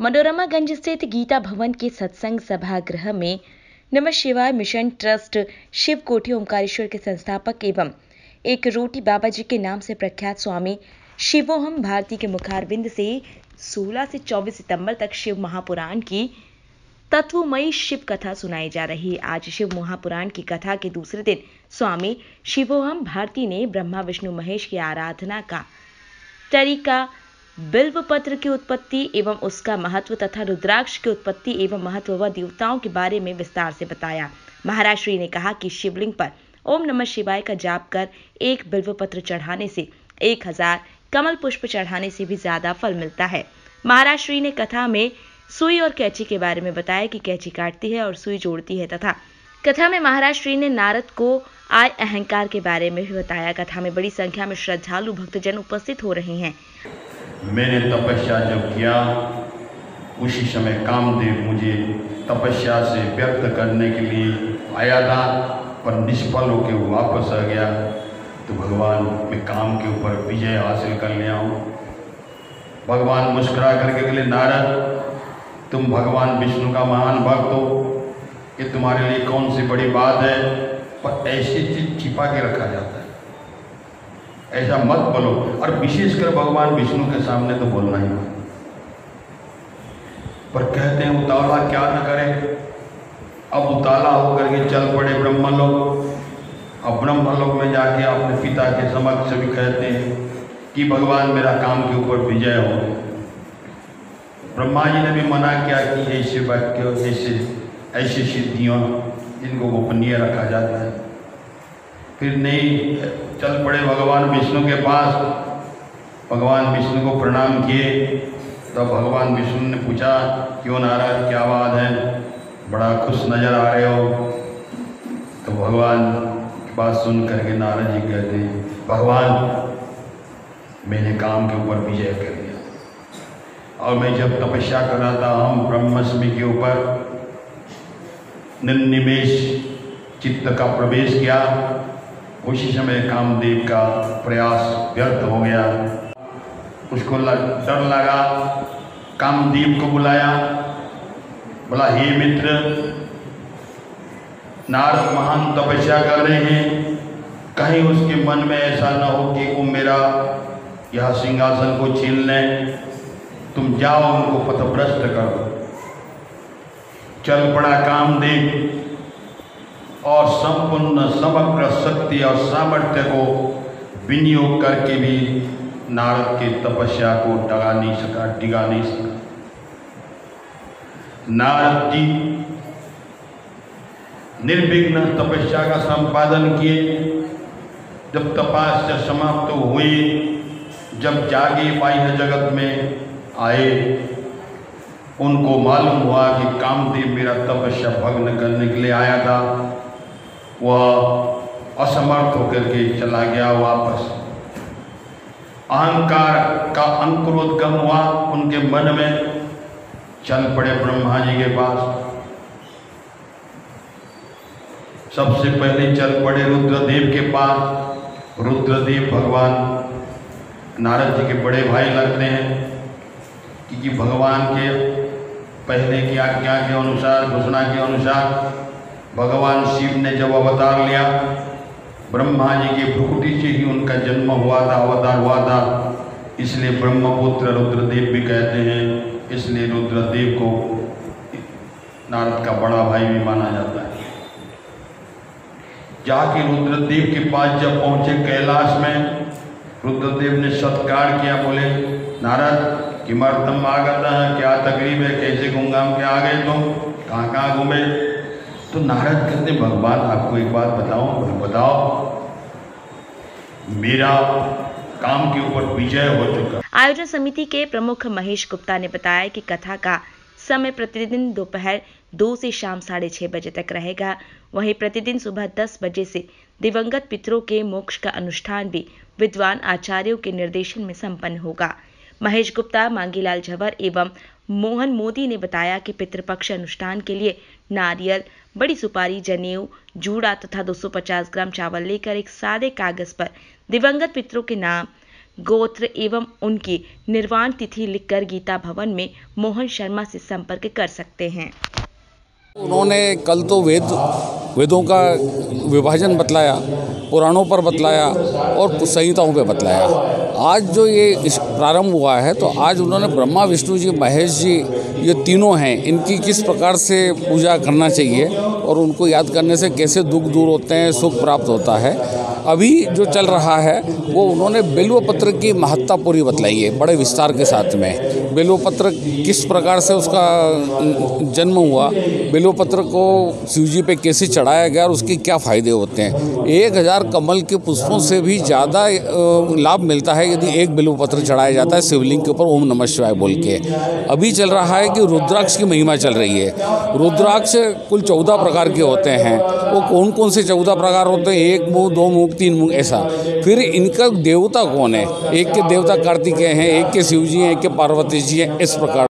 मनोरमागंज स्थित गीता भवन के सत्संग सभागृह में नमः शिवाय मिशन ट्रस्ट, शिव कोठी ओंकारेश्वर के संस्थापक एवं एक रोटी बाबा जी के नाम से प्रख्यात स्वामी शिवोहम भारती के मुखारबिंद से 16 से 24 सितंबर तक शिव महापुराण की तत्वमयी शिव कथा सुनाई जा रही है। आज शिव महापुराण की कथा के दूसरे दिन स्वामी शिवोहम भारती ने ब्रह्मा, विष्णु, महेश की आराधना का तरीका बिल्व पत्र की उत्पत्ति एवं उसका महत्व तथा रुद्राक्ष की उत्पत्ति एवं महत्व व देवताओं के बारे में विस्तार से बताया। महाराज श्री ने कहा कि शिवलिंग पर ओम नमः शिवाय का जाप कर एक बिल्व पत्र चढ़ाने से एक हज़ार कमल पुष्प चढ़ाने से भी ज़्यादा फल मिलता है। महाराज श्री ने कथा में सुई और कैची के बारे में बताया कि कैची काटती है और सुई जोड़ती है तथा कथा में महाराज श्री ने नारद को आय अहंकार के बारे में भी बताया। कथा में बड़ी संख्या में श्रद्धालु, भक्तजन उपस्थित हो रहे हैं। मैंने तपस्या जब किया, उसी समय कामदेव मुझे तपस्या से व्यक्त करने के लिए आया था, पर निष्फल होकर वापस आ गया। तो भगवान, मैं काम के ऊपर विजय हासिल कर लिया हूँ। भगवान मुस्कुरा करके बोले, नारद, तुम भगवान विष्णु का महान भक्त हो। ये तुम्हारे लिए कौन सी बड़ी बात है? पर ऐसी चीज़ छिपा के रखा जाता है। ऐसा मत बोलो। और विशेषकर भगवान विष्णु के सामने तो बोलना ही। पर कहते हैं, उतावला क्या न करे? अब उताला होकर के चल पड़े ब्रह्म ब्रह्मलोक। अब ब्रह्म ब्रह्मलोक में जाके अपने पिता के समक्ष भी कहते हैं कि भगवान मेरा काम के ऊपर विजय हो। ब्रह्मा जी ने भी मना किया कि ऐसे वाक्य, ऐसे, ऐसी सिद्धियों जिनको गोपनीय रखा जाता है। फिर नहीं, चल पड़े भगवान विष्णु के पास। भगवान विष्णु को प्रणाम किए। तो भगवान विष्णु ने पूछा, क्यों नाराज़? क्या बात है? बड़ा खुश नज़र आ रहे हो। तो भगवान की बात सुन करके नारद जी कहते हैं, भगवान, मैंने काम के ऊपर विजय कर लिया और मैं जब तपस्या कर रहा था, हम ब्रह्मस्मि के ऊपर निर्निमेश चित्त का प्रवेश किया। उसी समय कामदेव का प्रयास व्यर्थ हो गया। उसको डर लगा। कामदेव को बुलाया। बोला, हे मित्र, नारद महान तपस्या कर रहे हैं। कहीं उसके मन में ऐसा ना हो कि वो मेरा यह सिंहासन को छीन लें। तुम जाओ, उनको पथभ्रष्ट करो। चल पड़ा कामदेव। और संपूर्ण समग्र शक्ति और सामर्थ्य को विनियोग करके भी नारद के तपस्या को डगा नहीं सका, डिगा नहीं सका। नारद जी निर्विघ्न तपस्या का संपादन किए। जब तपस्या समाप्त तो हुई, जब जागे बाह्य जगत में आए, उनको मालूम हुआ कि कामदेव मेरा तपस्या भग्न करने के लिए आया था। वह असमर्थ होकर के चला गया वापस। अहंकार का अंकुरोद्गम हुआ उनके मन में। चल पड़े ब्रह्मा जी के पास। सबसे पहले चल पड़े रुद्रदेव के पास। रुद्रदेव भगवान नारद जी के बड़े भाई लगते हैं, क्योंकि भगवान के पहले की आज्ञा के अनुसार, घोषणा के अनुसार भगवान शिव ने जब अवतार लिया ब्रह्मा जी की भ्रुकुटी से ही उनका जन्म हुआ था, अवतार हुआ था। इसलिए ब्रह्मपुत्र रुद्रदेव भी कहते हैं, इसलिए रुद्रदेव को नारद का बड़ा भाई भी माना जाता है। जाके रुद्रदेव के पास जब पहुँचे कैलाश में, रुद्रदेव ने सत्कार किया, बोले, नारद कि मर्दम आ आगत? है क्या तकलीफ़ है? कैसे घूमघाम के आ गए तुम? कहाँ कहाँ घूमे? तो नारद कहते भगवान, आपको एक बात बताऊँ बताओ, मेरा काम के ऊपर विजय हो चुका आयोजन समिति के प्रमुख महेश गुप्ता ने बताया कि कथा का समय प्रतिदिन दोपहर दो से शाम साढ़े छह बजे तक रहेगा। वहीं प्रतिदिन सुबह दस बजे से दिवंगत पितरों के मोक्ष का अनुष्ठान भी विद्वान आचार्यों के निर्देशन में संपन्न होगा। महेश गुप्ता, मांगीलाल झवर एवं मोहन मोदी ने बताया कि पितृपक्ष अनुष्ठान के लिए नारियल, बड़ी सुपारी, जनेऊ, जूड़ा तथा 250 ग्राम चावल लेकर एक सादे कागज़ पर दिवंगत पितरों के नाम, गोत्र एवं उनकी निर्वाण तिथि लिखकर गीता भवन में मोहन शर्मा से संपर्क कर सकते हैं। उन्होंने कल तो वेद, वेदों का विभाजन बतलाया, पुराणों पर बतलाया और संहिताओं पर बतलाया। आज जो ये प्रारंभ हुआ है तो आज उन्होंने ब्रह्मा, विष्णु जी, महेश जी, ये तीनों हैं, इनकी किस प्रकार से पूजा करना चाहिए और उनको याद करने से कैसे दुख दूर होते हैं, सुख प्राप्त होता है, अभी जो चल रहा है, वो उन्होंने बिल्व पत्र की महत्ता पूरी बतलाई है, बड़े विस्तार के साथ में। बिल्व पत्र किस प्रकार से उसका जन्म हुआ बिल्व पत्र को शिवजी पे कैसे चढ़ाया गया और उसके क्या फ़ायदे होते हैं? एक हज़ार कमल के पुष्पों से भी ज़्यादा लाभ मिलता है यदि एक बिल्व पत्र चढ़ाया जाता है शिवलिंग के ऊपर, ओम नमः शिवाय बोल के। अभी चल रहा है कि रुद्राक्ष की महिमा चल रही है। रुद्राक्ष कुल चौदह प्रकार के होते हैं। वो कौन कौन से चौदह प्रकार होते हैं? एक मुँह, दो मुँह, तीन मुँह, ऐसा। फिर इनका देवता कौन है? एक के देवता कार्तिकेय हैं, एक के शिव जी हैं, एक के पार्वती जी हैं इस प्रकार